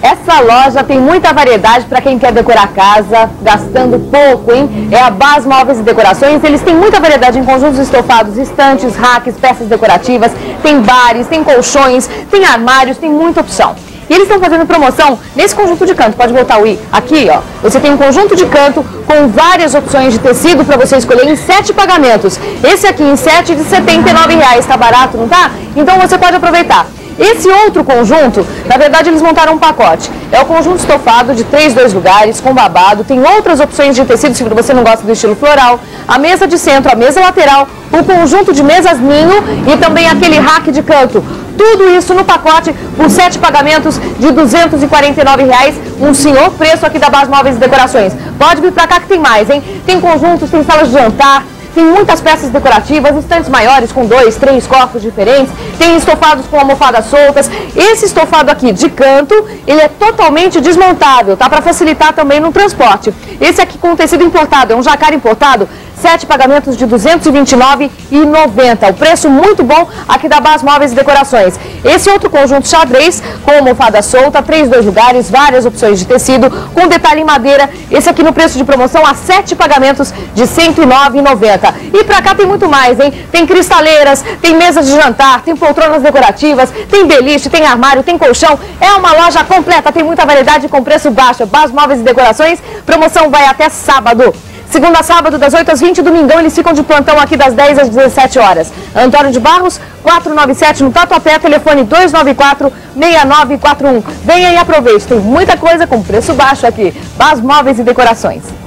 Essa loja tem muita variedade para quem quer decorar a casa, gastando pouco, hein? É a Bas Móveis e Decorações. Eles têm muita variedade em conjuntos estofados, estantes, racks, peças decorativas, tem bares, tem colchões, tem armários, tem muita opção. E eles estão fazendo promoção nesse conjunto de canto. Pode voltar o i. Aqui, ó. Você tem um conjunto de canto com várias opções de tecido para você escolher em sete pagamentos. Esse aqui em sete de R$ 79,00. Tá barato, não tá? Então você pode aproveitar. Esse outro conjunto, na verdade eles montaram um pacote. É o conjunto estofado de três, dois lugares, com babado. Tem outras opções de tecido se você não gosta do estilo floral. A mesa de centro, a mesa lateral, o conjunto de mesas ninho e também aquele rack de canto. Tudo isso no pacote por sete pagamentos de 249 reais, um senhor preço aqui da Base Móveis e Decorações. Pode vir pra cá que tem mais, hein? Tem conjuntos, tem salas de jantar, tem muitas peças decorativas, estantes maiores com dois, três corpos diferentes. Tem estofados com almofadas soltas. Esse estofado aqui de canto, ele é totalmente desmontável, tá? Para facilitar também no transporte. Esse aqui com tecido importado, é um jacar importado, sete pagamentos de R$ 229,90. O preço muito bom aqui da Bas Móveis e Decorações. Esse outro conjunto xadrez com almofada solta, três, dois lugares, várias opções de tecido, com detalhe em madeira. Esse aqui no preço de promoção a sete pagamentos de R$ 109,90. E pra cá tem muito mais, hein? Tem cristaleiras, tem mesas de jantar, tem poltronas decorativas, tem beliche, tem armário, tem colchão. É uma loja completa, tem muita variedade com preço baixo. Bas Móveis e Decorações, promoção vai até sábado. Segunda a sábado, das 8 às 20, domingão, eles ficam de plantão aqui das 10 às 17 horas. Antônio de Barros, 497 no Tatuapé, telefone 294-6941. Venha e aproveite, tem muita coisa com preço baixo aqui. Bas Móveis e Decorações.